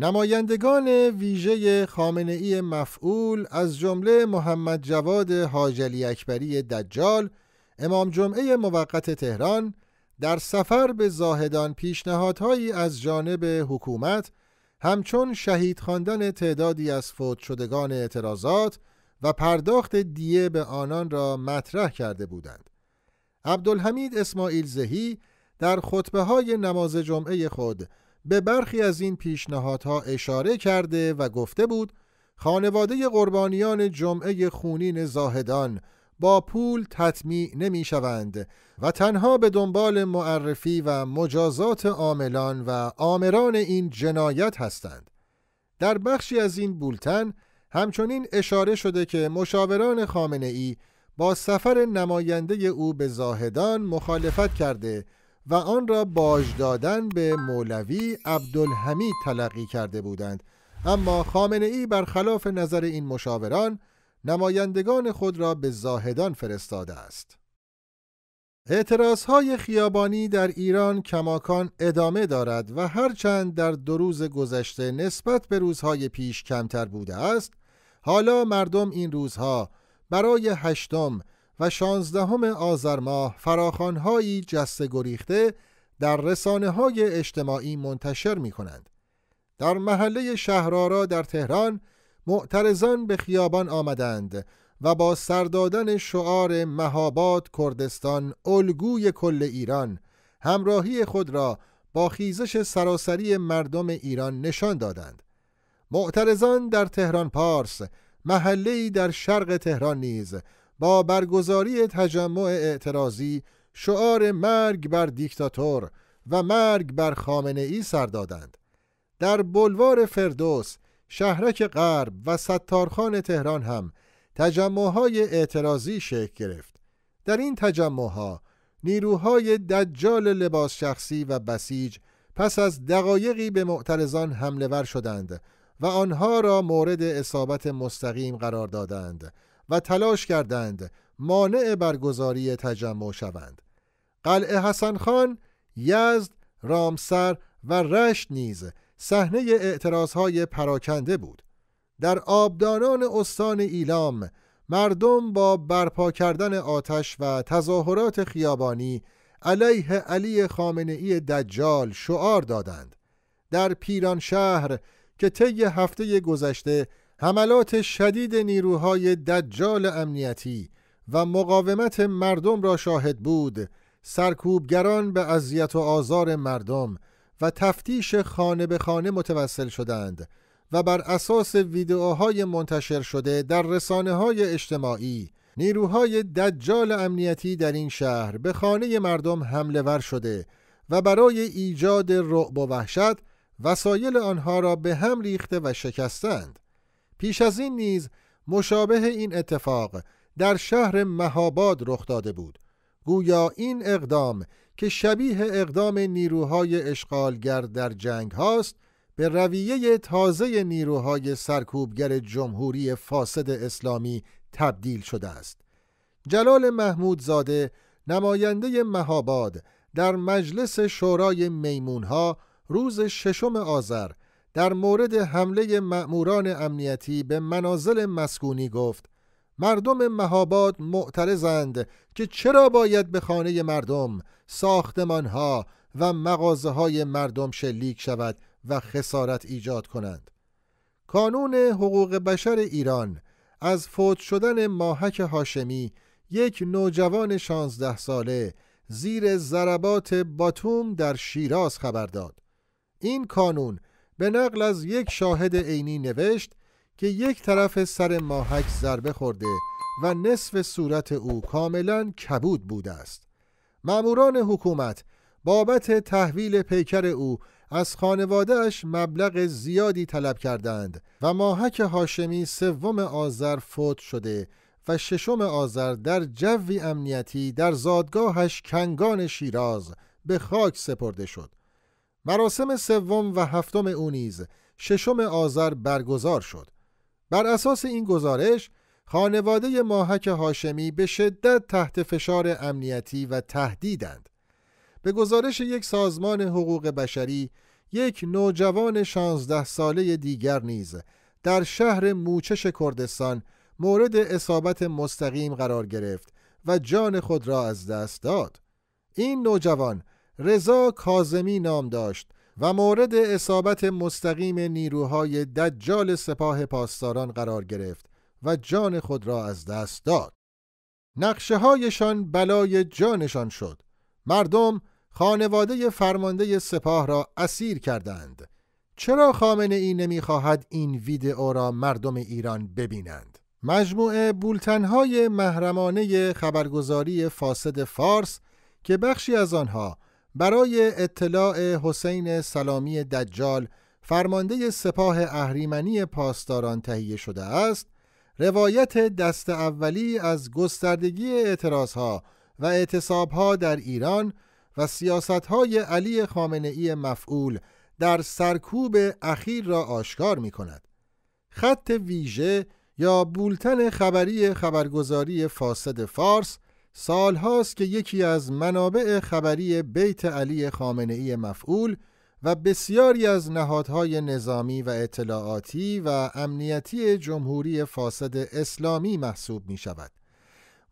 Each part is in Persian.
نمایندگان ویژه خامنه ای مفعول از جمله محمد جواد حاجلی اکبری دجال امام جمعه موقت تهران در سفر به زاهدان پیشنهادهایی از جانب حکومت همچون شهید خواندن تعدادی از فوت شدگان اعتراضات و پرداخت دیه به آنان را مطرح کرده بودند. عبدالحمید اسماعیل زهی در خطبه های نماز جمعه خود به برخی از این پیشنهادها اشاره کرده و گفته بود خانواده قربانیان جمعه خونین زاهدان با پول تطمیع نمی شوند و تنها به دنبال معرفی و مجازات عاملان و آمران این جنایت هستند. در بخشی از این بولتن همچنین اشاره شده که مشاوران خامنه ای با سفر نماینده او به زاهدان مخالفت کرده و آن را باج دادن به مولوی عبدالحمید تلقی کرده بودند. اما خامنه ای برخلاف نظر این مشاوران نمایندگان خود را به زاهدان فرستاده است. اعتراض های خیابانی در ایران کماکان ادامه دارد و هرچند در دو روز گذشته نسبت به روزهای پیش کمتر بوده است حالا مردم این روزها برای هشتم و شانزدهم آذر ماه فراخانهایی جسته گریخته در رسانه های اجتماعی منتشر می کنند. در محله شهرارا در تهران معترضان به خیابان آمدند و با سردادن شعار مهابات کردستان الگوی کل ایران همراهی خود را با خیزش سراسری مردم ایران نشان دادند. معترضان در تهران پارس محله‌ای در شرق تهران نیز با برگزاری تجمع اعتراضی شعار مرگ بر دیکتاتور و مرگ بر خامنه ای سر دادند. در بلوار فردوس، شهرک غرب و ستارخان تهران هم تجمعهای اعتراضی شکل گرفت. در این تجمعها نیروهای دجال لباس شخصی و بسیج پس از دقایقی به معترضان حمله ور شدند و آنها را مورد اصابت مستقیم قرار دادند و تلاش کردند مانع برگزاری تجمع شوند. قلعه حسن خان، یزد، رامسر و رشت نیز صحنه اعتراضهای پراکنده بود. در آبدانان استان ایلام مردم با برپا کردن آتش و تظاهرات خیابانی علیه علی خامنه ای دجال شعار دادند. در پیران شهر که طی هفته گذشته حملات شدید نیروهای دجال امنیتی و مقاومت مردم را شاهد بود. سرکوبگران به اذیت و آزار مردم و تفتیش خانه به خانه متوسل شدند و بر اساس ویدئوهای منتشر شده در رسانه های اجتماعی نیروهای دجال امنیتی در این شهر به خانه مردم حمله ور شده و برای ایجاد رعب و وحشت وسایل آنها را به هم ریخته و شکستند. پیش از این نیز مشابه این اتفاق در شهر مهاباد رخ داده بود. گویا این اقدام که شبیه اقدام نیروهای اشغالگر در جنگ هاست به رویه تازه نیروهای سرکوبگر جمهوری فاسد اسلامی تبدیل شده است. جلال محمود زاده نماینده مهاباد در مجلس شورای میمونها روز ششم آذر در مورد حمله مأموران امنیتی به منازل مسکونی گفت مردم مهاباد معترضند که چرا باید به خانه مردم ساختمانها و مغازه های مردم شلیک شود و خسارت ایجاد کنند. کانون حقوق بشر ایران از فوت شدن ماهک هاشمی یک نوجوان شانزده ساله زیر ضربات باتوم در شیراز خبر داد. این کانون به نقل از یک شاهد عینی نوشت که یک طرف سر ماهک ضربه خورده و نصف صورت او کاملا کبود بوده است. ماموران حکومت بابت تحویل پیکر او از خانوادهش مبلغ زیادی طلب کردند و ماهک هاشمی سوم آذر فوت شده و ششم آذر در جوی امنیتی در زادگاهش کنگان شیراز به خاک سپرده شد. مراسم سوم و هفتم او نیز ششم آذر برگزار شد. بر اساس این گزارش خانواده ماهک هاشمی به شدت تحت فشار امنیتی و تهدیدند. به گزارش یک سازمان حقوق بشری یک نوجوان شانزده ساله دیگر نیز در شهر موچش کردستان مورد اصابت مستقیم قرار گرفت و جان خود را از دست داد. این نوجوان رضا کازمی نام داشت و مورد اصابت مستقیم نیروهای دجال سپاه پاسداران قرار گرفت و جان خود را از دست داد. نقشه هایشان بلای جانشان شد. مردم خانواده فرمانده سپاه را اسیر کردند. چرا خامنه ای نمی‌خواهد این ویدئو را مردم ایران ببینند؟ مجموعه بولتنهای محرمانه خبرگزاری فاسد فارس که بخشی از آنها برای اطلاع حسین سلامی دجال فرمانده سپاه اهریمنی پاسداران تهیه شده است روایت دست اولی از گستردگی اعتراضها و اعتصابها در ایران و سیاستهای علی خامنه ای مفعول در سرکوب اخیر را آشکار می کند. خط ویژه یا بولتن خبری خبرگزاری فاسد فارس سالهاست که یکی از منابع خبری بیت علی خامنه ای مفعول و بسیاری از نهادهای نظامی و اطلاعاتی و امنیتی جمهوری فاسد اسلامی محسوب می شود.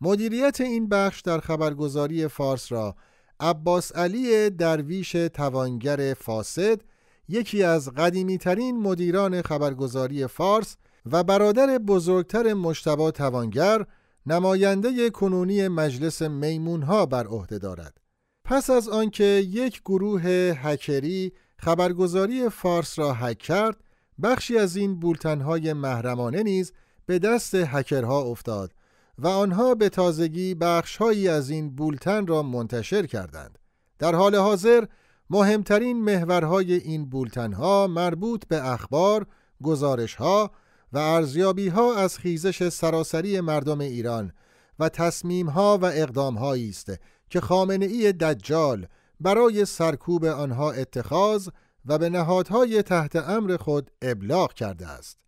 مدیریت این بخش در خبرگزاری فارس را عباس علی درویش توانگر فاسد یکی از قدیمی ترین مدیران خبرگزاری فارس و برادر بزرگتر مشتبا توانگر نماینده کنونی مجلس میمونها بر عهده دارد. پس از آنکه یک گروه هکری خبرگزاری فارس را هک کرد، بخشی از این بولتنهای محرمانه نیز به دست هکرها افتاد و آنها به تازگی بخشهایی از این بولتن را منتشر کردند. در حال حاضر مهمترین محورهای این بولتنها مربوط به اخبار، گزارشها و ارزیابیها از خیزش سراسری مردم ایران و تصمیمها و اقدامهایی است که خامنه ای دجال برای سرکوب آنها اتخاذ و به نهادهای تحت امر خود ابلاغ کرده است.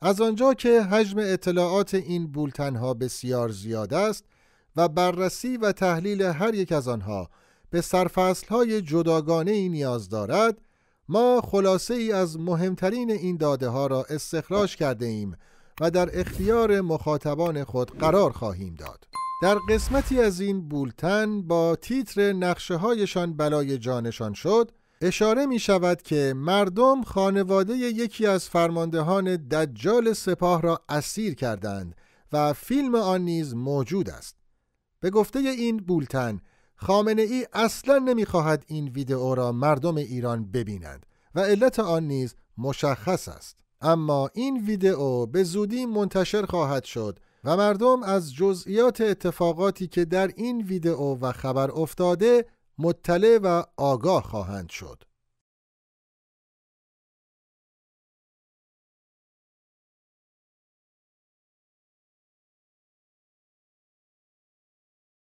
از آنجا که حجم اطلاعات این بولتنها بسیار زیاد است و بررسی و تحلیل هر یک از آنها به سرفصلهای جداگانه ای نیاز دارد ما خلاصه ای از مهمترین این داده ها را استخراج کرده ایم و در اختیار مخاطبان خود قرار خواهیم داد در قسمتی از این بولتن با تیتر نقشه هایشان بلای جانشان شد اشاره می شود که مردم خانواده یکی از فرماندهان دجال سپاه را اسیر کردند و فیلم آن نیز موجود است. به گفته این بولتن خامنه ای اصلا نمی‌خواهد این ویدئو را مردم ایران ببینند و علت آن نیز مشخص است. اما این ویدئو به زودی منتشر خواهد شد و مردم از جزئیات اتفاقاتی که در این ویدئو و خبر افتاده مطلع و آگاه خواهند شد.